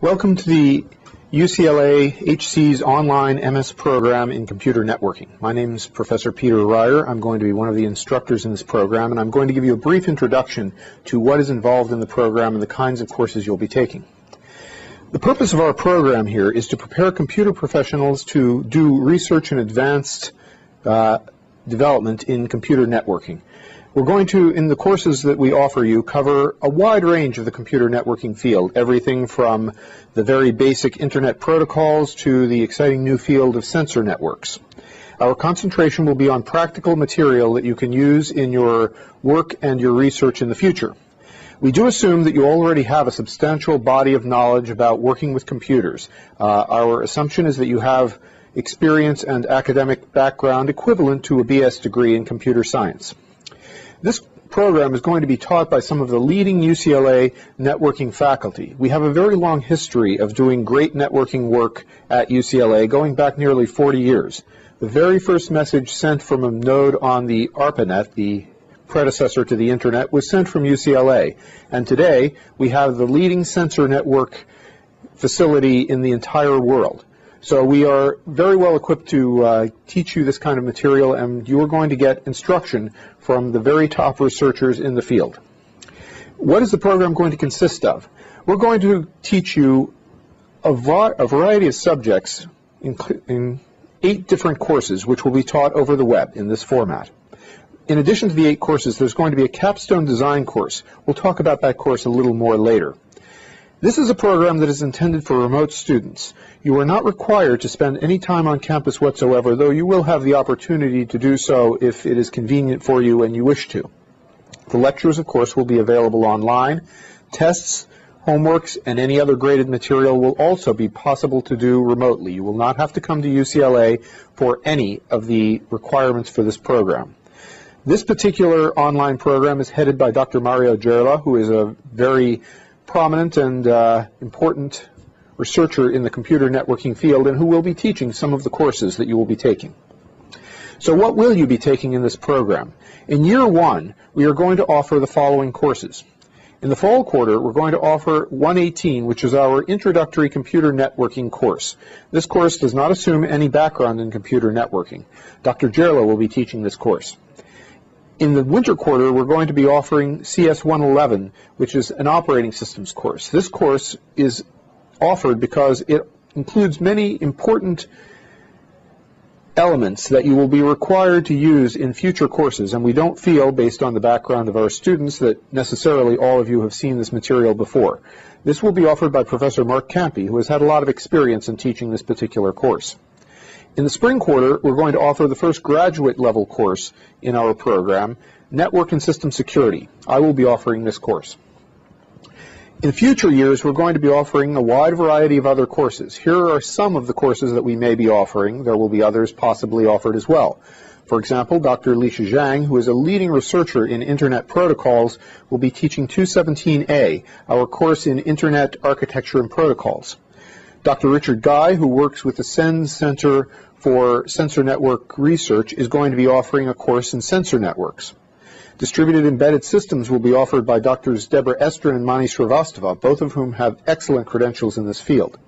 Welcome to the UCLA HSSEAS online MS program in computer networking. My name is Professor Peter Reiher. I'm going to be one of the instructors in this program, and I'm going to give you a brief introduction to what is involved in the program and the kinds of courses you'll be taking. The purpose of our program here is to prepare computer professionals to do research and advanced uh, development in computer networking. We're going to, in the courses that we offer you, cover a wide range of the computer networking field, everything from the very basic internet protocols to the exciting new field of sensor networks. Our concentration will be on practical material that you can use in your work and your research in the future. We do assume that you already have a substantial body of knowledge about working with computers. Uh, our assumption is that you have experience and academic background equivalent to a BS degree in computer science. This program is going to be taught by some of the leading UCLA networking faculty. We have a very long history of doing great networking work at UCLA, going back nearly 40 years. The very first message sent from a node on the ARPANET, the predecessor to the Internet, was sent from UCLA. And today, we have the leading sensor network facility in the entire world. So we are very well equipped to uh, teach you this kind of material, and you're going to get instruction from the very top researchers in the field. What is the program going to consist of? We're going to teach you a, a variety of subjects in, in eight different courses, which will be taught over the web in this format. In addition to the eight courses, there's going to be a capstone design course. We'll talk about that course a little more later. This is a program that is intended for remote students. You are not required to spend any time on campus whatsoever, though you will have the opportunity to do so if it is convenient for you and you wish to. The lectures, of course, will be available online. Tests, homeworks, and any other graded material will also be possible to do remotely. You will not have to come to UCLA for any of the requirements for this program. This particular online program is headed by Dr. Mario Gerla, who is a very prominent and uh, important researcher in the computer networking field and who will be teaching some of the courses that you will be taking. So what will you be taking in this program? In year one, we are going to offer the following courses. In the fall quarter, we're going to offer 118, which is our introductory computer networking course. This course does not assume any background in computer networking. Dr. Gerla will be teaching this course. In the winter quarter, we're going to be offering CS111, which is an operating systems course. This course is offered because it includes many important elements that you will be required to use in future courses, and we don't feel, based on the background of our students, that necessarily all of you have seen this material before. This will be offered by Professor Mark Kampe, who has had a lot of experience in teaching this particular course. In the spring quarter, we're going to offer the first graduate level course in our program, Network and System Security. I will be offering this course. In future years, we're going to be offering a wide variety of other courses. Here are some of the courses that we may be offering. There will be others possibly offered as well. For example, Dr. Lixia Zhang, who is a leading researcher in Internet protocols, will be teaching 217A, our course in Internet architecture and protocols. Dr. Richard Guy, who works with the CENS Center for Sensor Network Research, is going to be offering a course in sensor networks. Distributed Embedded Systems will be offered by Drs. Deborah Estrin and Mani Srivastava, both of whom have excellent credentials in this field.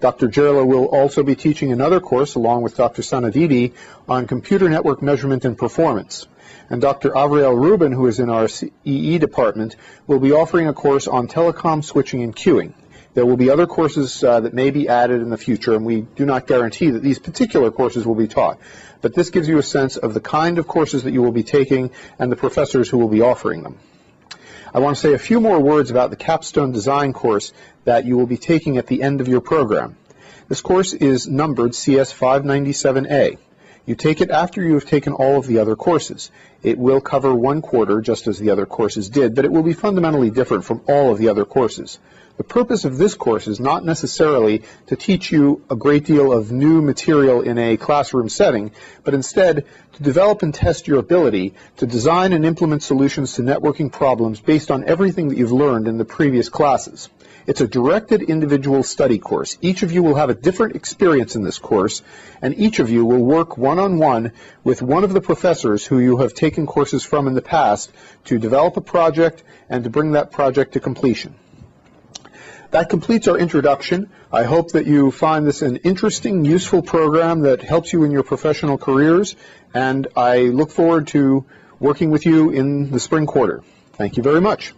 Dr. Gerla will also be teaching another course, along with Dr. Sanadidi, on computer network measurement and performance. And Dr. Avriel Rubin, who is in our EE department, will be offering a course on telecom switching and queuing. There will be other courses uh, that may be added in the future, and we do not guarantee that these particular courses will be taught. But this gives you a sense of the kind of courses that you will be taking and the professors who will be offering them. I want to say a few more words about the capstone design course that you will be taking at the end of your program. This course is numbered CS 597A. You take it after you have taken all of the other courses. It will cover one quarter just as the other courses did, but it will be fundamentally different from all of the other courses. The purpose of this course is not necessarily to teach you a great deal of new material in a classroom setting, but instead to develop and test your ability to design and implement solutions to networking problems based on everything that you've learned in the previous classes. It's a directed individual study course. Each of you will have a different experience in this course, and each of you will work one-on-one -on -one with one of the professors who you have taken courses from in the past to develop a project and to bring that project to completion. That completes our introduction. I hope that you find this an interesting, useful program that helps you in your professional careers, and I look forward to working with you in the spring quarter. Thank you very much.